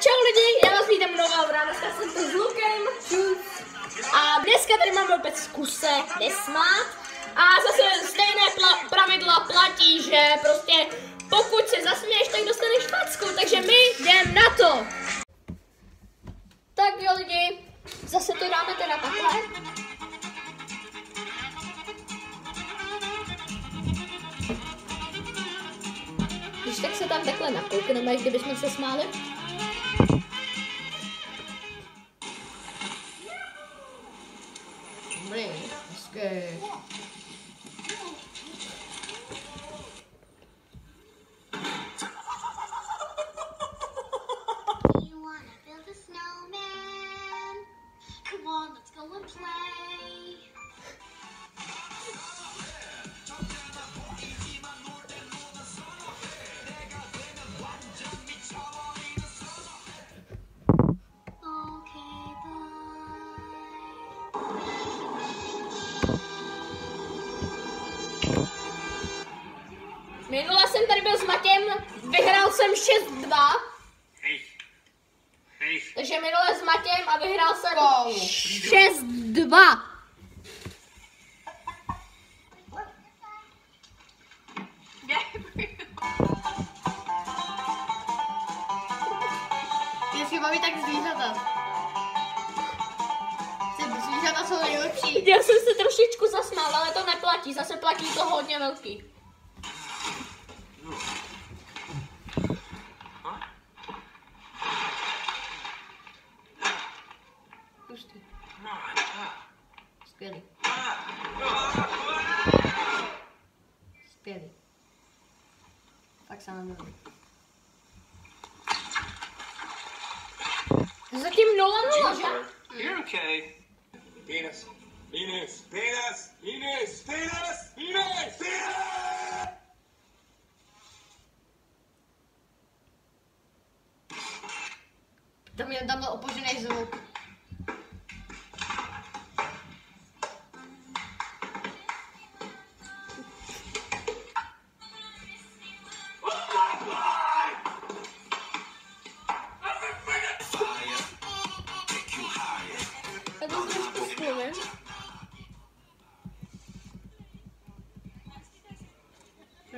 Čau lidi, já vás vítám nová hra, dneska jsem tu s Lukem. A dneska tady máme opět zkuse nesmát. A zase stejné pla- pravidla platí, že prostě pokud se zasměješ, tak dostaneš facku, takže my jdem na to. Tak jo lidi, zase to dáme teda takhle. Když tak se tam takhle nakoukneme, kdybychom se smáli. Minule jsem tady byl s Matějem, vyhrál jsem 6-2, Hej. Hej. takže minule s Matějem a vyhrál jsem 6-2. Mě si baví tak zvířata. Ty zvířata jsou nejlepší. Já jsem se trošičku zasmál, ale to neplatí, zase platí to hodně velký. Tak se nám líbí. Zatím 0-0, že? You're okay. Penis. Penis. Penis. Penis. Penis. Penis. Penis. Tam je tam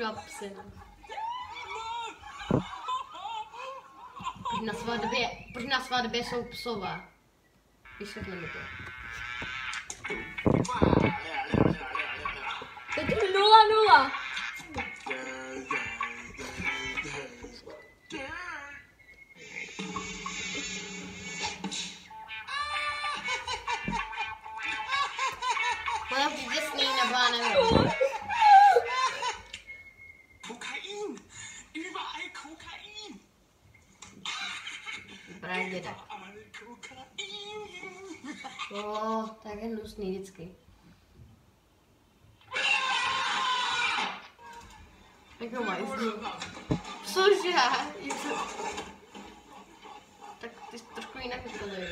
Dva psy. no. Proč na svatbě, proč na svatbě jsou psové? Vysvětli mi to. Zatím 0-0. Ona přijde s ní, nebo já nevím. Tak je hnusný vždycky. Jak ho mají? Cože? Tak ty jsi trošku jinak vypadají.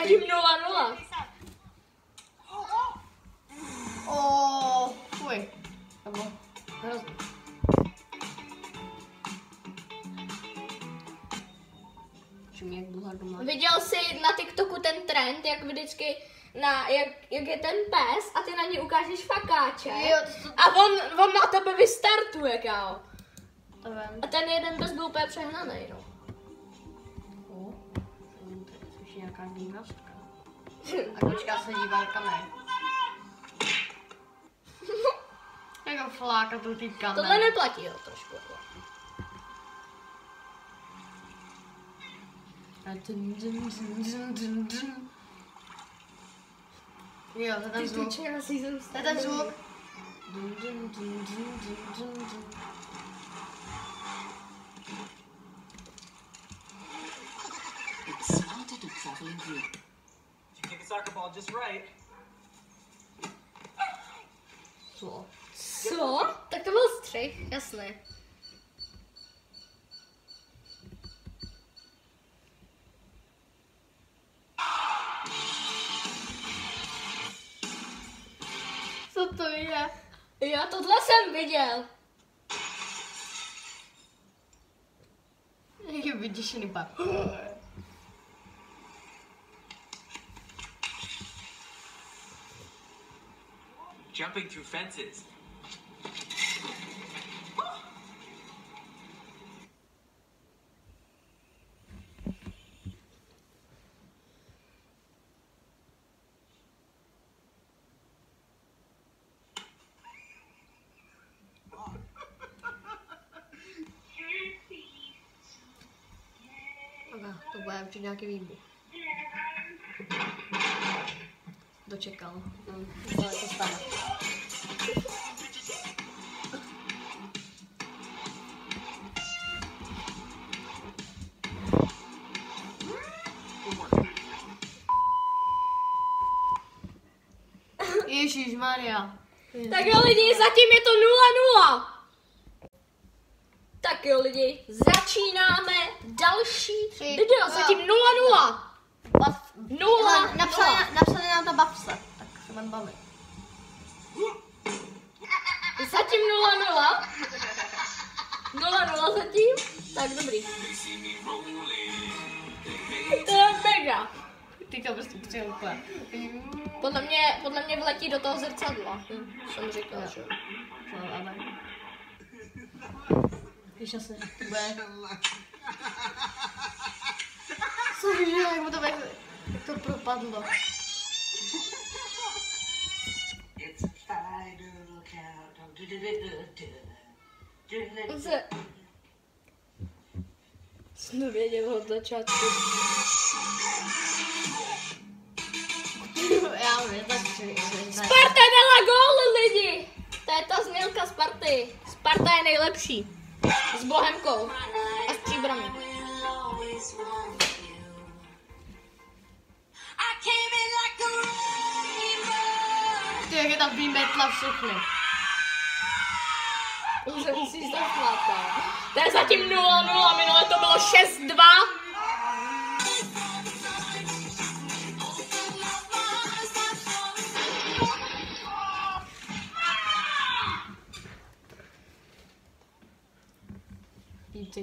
Zatím 0-0. O, fuj. Jak Bulhar doma. Viděl jsi na TikToku ten trend, jak vždycky na, jak, jak je ten pes a ty na něj ukážeš fakáče. Jo, to- to- A on, on na tebe vystartuje, kámo. To. A ten jeden pes byl úplně přehnaný, no. Už nějaká gymnastka. A kočka se dívá kamery. Jako fláka tu ty kamery. Tohle neplatí, jo, trošku. A dun, dun, dun, dun, dun, dun. Jo, to je ten zvuk. To je ten zvuk. Dun, dun, dun, dun, dun, dun, dun. Group. If you kick a soccer ball just right, Co? Co? Tak to byl střih, jasné. Co to je? Já tohle jsem viděl. Jak je vyděšený pak. jumping through fences. तो बाय अब चुना के भी Dočekal. Hm, to se stane. Ježíš Maria. Tak jo lidi, zatím je to 0-0. Tak jo lidi, začínáme další video, zatím 0-0. Bav... Nula, napsali, nula. napsali nám to bav se. Tak se budeme bavit. Zatím 0-0. 0-0 zatím. Tak dobrý. To je mega. Ty to prostě přijel úplně. Podle mě, podle mě vletí do toho zrcadla. Hm, jsem říkal, že. No, ale... Víš asi, jak to bude. Cože, jak mu to jak, jak to propadlo. On se... Jsem to věděl od začátku. Já vím, tak si Sparta dala gól, lidi! To je ta znělka Sparty. Sparta je nejlepší. S Bohemkou. A s příbrami. Je tam vymetla všechny. Už se musíš ne? To je zatím 0-0, minule to bylo 6-2. Nic si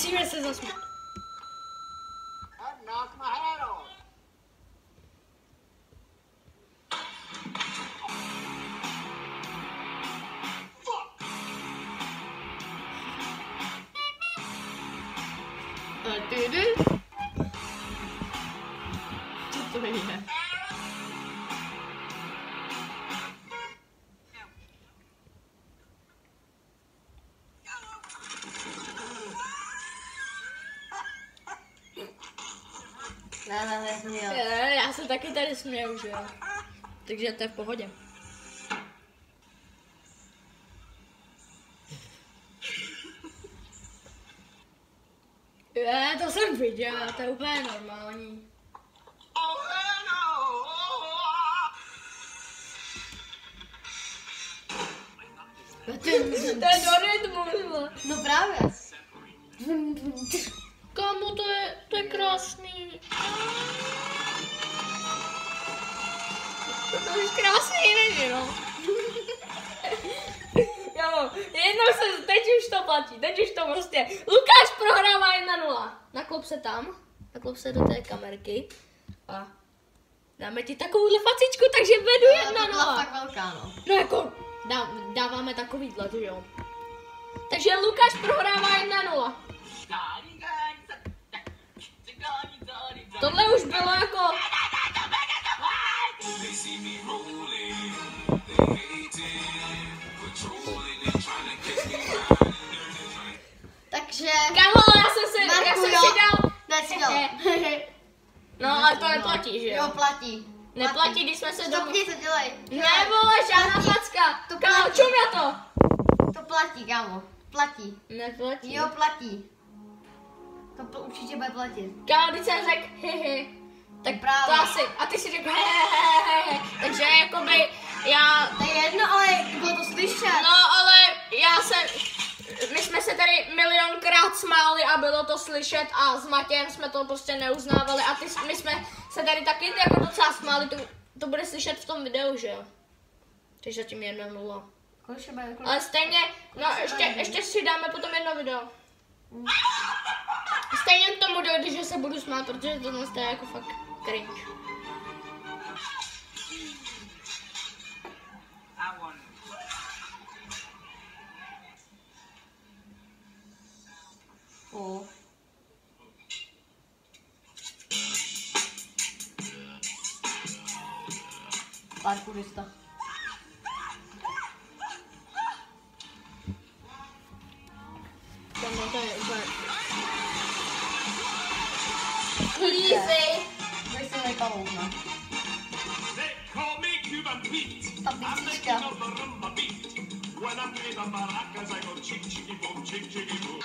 to musíme se zasmát. That knocked my hat off. A ty, ty. Co to je? Ne, směju, že jo. Takže to je v pohodě. Je, to jsem viděl, to je úplně normální. No! To je do rytmu. No právě. Kámo, to je, to je krásný. To už krásný není, no. Jo, jednou se, teď už to platí, teď už to prostě. Lukáš prohrává 1-0. Naklop se tam, naklop se do té kamerky a Dáme ti takovouhle facičku, takže vedu To jedna byla nula. fakt velká, no. No jako, dá, dáváme takovýhle, to jo. Takže Lukáš prohrává 1-0. Tohle už bylo jako... Takže... Kámo, já jsem se, já Marku, jsem jo. si dal... Ne, si. No, ale to neplatí, že Jo, jo? platí. Neplatí, když jsme se do... Stopni, co dělej. Ne, vole, žádná facka. To Kámo, platí. čum já to. To platí, kámo. Platí. Neplatí. Jo, platí. To určitě bude platit. Kámo, když jsem řekl hehe, tak Právě. to asi, a ty si řekl hehehehe, takže jakoby já, To je jedno, ale bylo to slyšet. no ale já jsem, my jsme se tady milionkrát smáli a bylo to slyšet a s Matějem jsme to prostě neuznávali a ty, my jsme se tady taky jako docela smáli, to, to bude slyšet v tom videu, že jo? Takže zatím jedna nula. Ale stejně, no ještě, ještě si dáme potom jedno video. Stejně k tomu dojde, že se budu smát, protože to je jako fakt Correct. I. Oh. Parkourista. Please say Pete. Ta I'm the písnička. king of the rumba beat. When I play the maracas, I go chick chicky boom, chick chicky boom.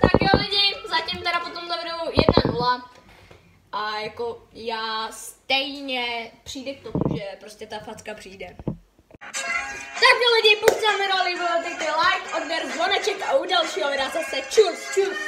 Tak jo lidi, zatím teda po tomhle videu 1-0. A jako já stejně přijde k tomu, že prostě ta facka přijde. Tak jo lidi, pokud se vám líbilo, dejte like, odběr, zvoneček a u dalšího videa zase čus, čus.